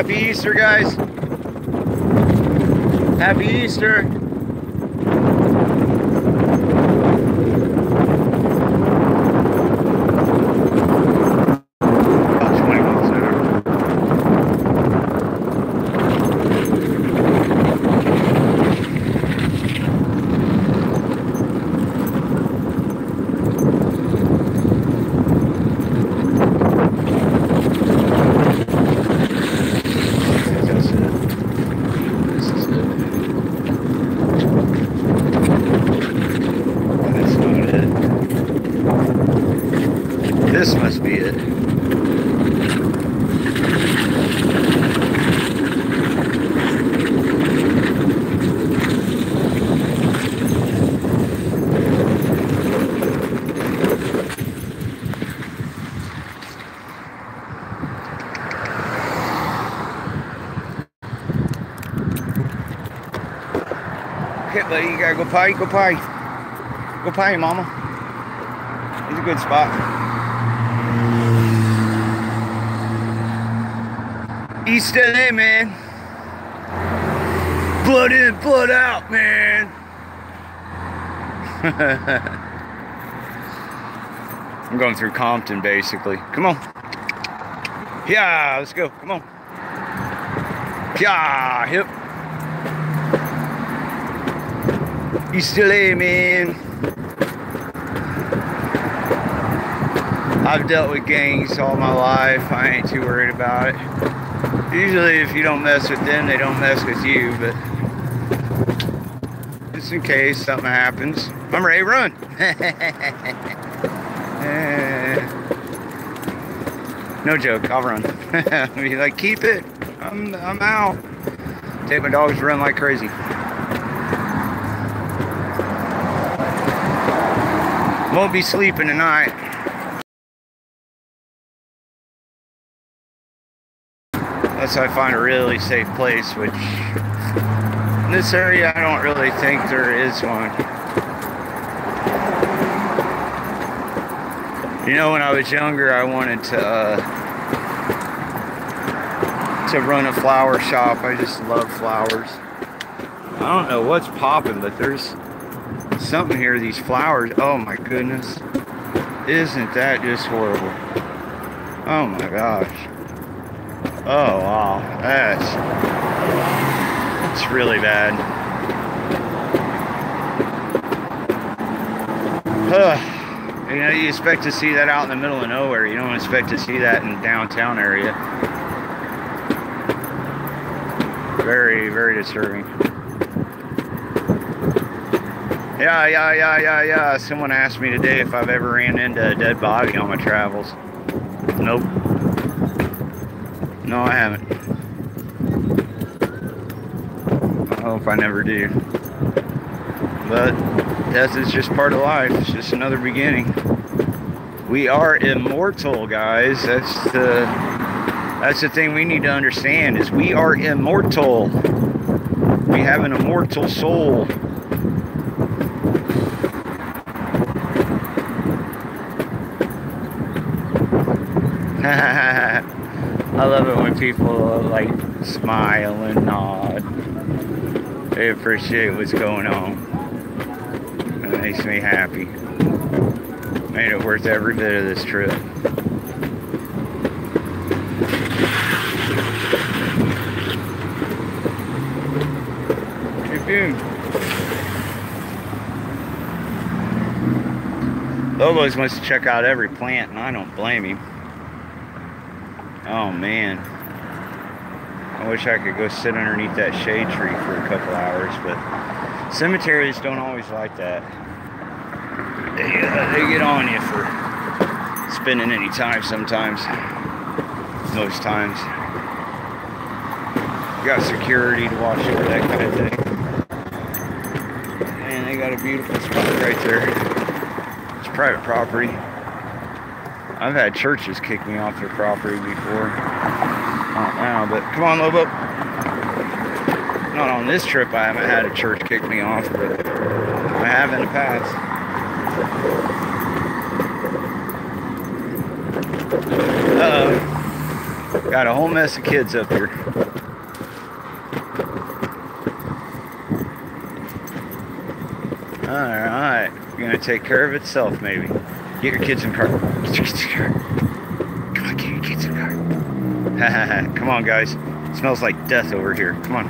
Happy Easter, guys. Happy Easter. About 20 miles an hour. That's it. This is it. That's not it. This must be it. Buddy, you gotta go potty, go potty. Go potty, mama. It's a good spot. East LA, man. Blood in, blood out, man. I'm going through Compton, basically. Come on. Yeah, let's go. Come on. Yeah, hip. East LA, man. I've dealt with gangs all my life. I ain't too worried about it. Usually, if you don't mess with them, they don't mess with you. But just in case something happens, I'm ready to run. Eh. no joke, I'll run. Be like, keep it. I'm, I'm out. Take my dogs run like crazy. Won't be sleeping tonight. Unless I find a really safe place, which in this area I don't really think there is one. You know, when I was younger, I wanted to uh, to run a flower shop. I just love flowers. I don't know what's popping, but there's something here. These flowers. Oh my goodness, isn't that just horrible? Oh my gosh. Oh wow, that's it's really bad. Ugh. you know, you expect to see that out in the middle of nowhere. You don't expect to see that in downtown area. Very, very disturbing. Yeah, yeah, yeah, yeah, yeah. Someone asked me today if I've ever ran into a dead body on my travels. Nope. No, I haven't. I hope I never do. But death is just part of life. It's just another beginning. We are immortal, guys. That's the that's the thing we need to understand is we are immortal. We have an immortal soul. I love it when people like smile and nod. They appreciate what's going on. It makes me happy. Made it worth every bit of this trip. Lobos wants to check out every plant, and I don't blame him. Oh man. I wish I could go sit underneath that shade tree for a couple hours, but cemeteries don't always like that. They, uh, they get on you for spending any time sometimes. Most times. You got security to watch over that kind of thing. And they got a beautiful spot right there. It's private property. I've had churches kick me off their property before. Not now, but come on, Lobo. Not on this trip, I haven't had a church kick me off, but I have in the past. Uh-oh. Got a whole mess of kids up here. Alright. Gonna take care of itself, maybe. Get your kids in car. Get your kids in car. Come on, get your kids in car. Come on, guys. It smells like death over here. Come on.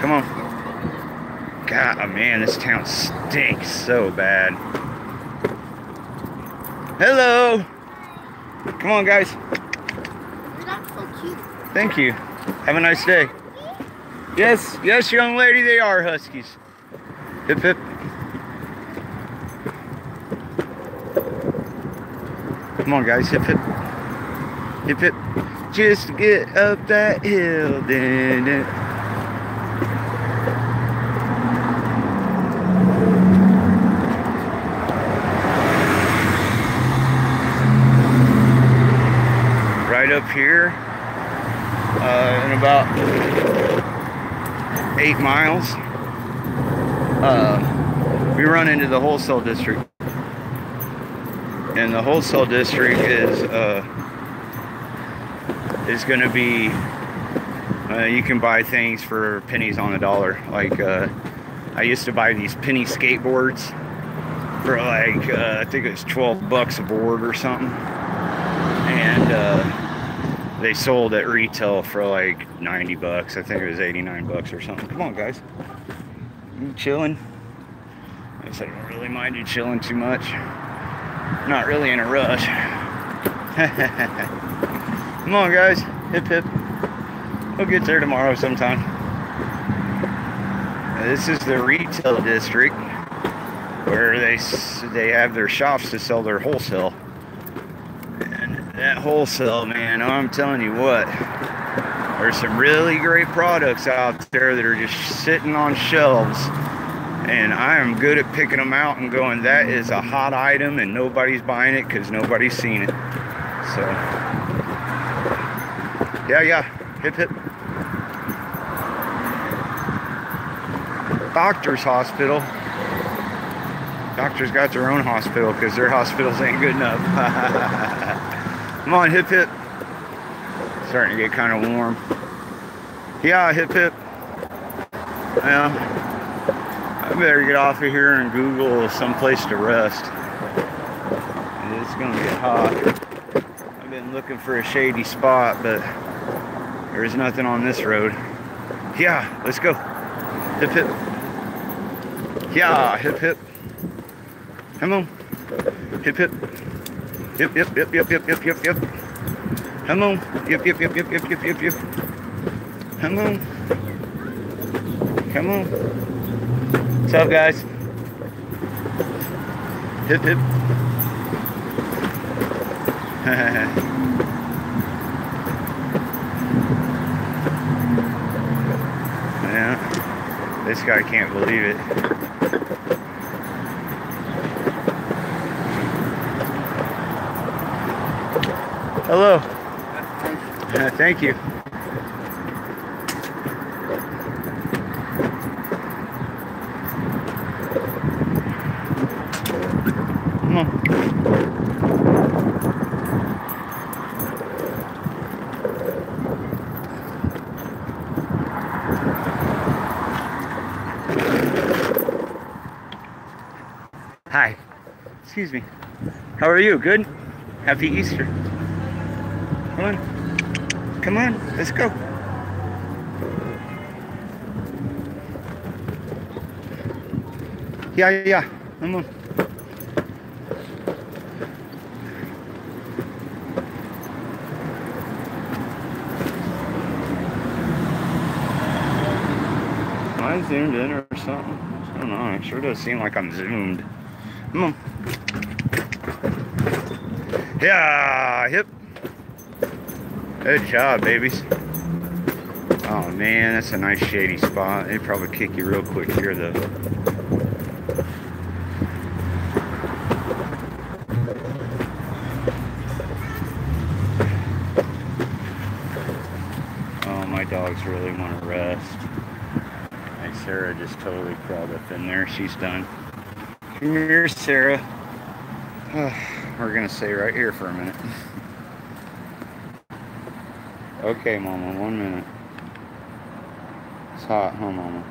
Come on. God, oh man, this town stinks so bad. Hello. Come on, guys. You're so cute. Thank you. Have a nice day. Yes, yes, young lady, they are huskies. Hip hip. Come on, guys, hip hip. Hip hip. Just get up that hill. then dun. Right up here, uh, in about eight miles, uh, we run into the wholesale district. And the wholesale district is uh, is going to be uh, you can buy things for pennies on the dollar. Like uh, I used to buy these penny skateboards for like uh, I think it was 12 bucks a board or something, and uh, they sold at retail for like 90 bucks. I think it was 89 bucks or something. Come on, guys, you chilling? I said I don't really mind you chilling too much. Not really in a rush. Come on, guys. Hip hip. We'll get there tomorrow sometime. Uh, this is the retail district where they they have their shops to sell their wholesale. And that wholesale, man, I'm telling you what, there's some really great products out there that are just sitting on shelves. And I am good at picking them out and going, that is a hot item and nobody's buying it because nobody's seen it. So, yeah, yeah, hip hip. Doctor's hospital. Doctors got their own hospital because their hospitals ain't good enough. Come on, hip hip. Starting to get kind of warm. Yeah, hip hip. Yeah. Better get off of here and Google some place to rest. It's gonna get hot. I've been looking for a shady spot, but there's nothing on this road. Yeah, let's go. Hip hip. Yeah, hip hip. On. Hip hip. Yep, yep, yep, yep, yep, yep, yep, yep. On. Yep, yep, yep, yep, yep, yep, yep, yep. On. Come on. What's up, guys? Hip hip. yeah. This guy can't believe it. Hello. Uh, thank you. Hi. Excuse me. How are you? Good? Happy Easter. Come on. Come on. Let's go. Yeah, yeah. Come on. Am I zoomed in or something? I don't know. It sure does seem like I'm zoomed. Come on. Yeah, hip. Good job, babies. Oh man, that's a nice shady spot. They'd probably kick you real quick here though. Oh, my dogs really want to rest. Hey, Sarah just totally crawled up in there. She's done. Here's here, Sarah. Uh, we're going to stay right here for a minute. okay, Mama, one minute. It's hot, huh, Mama?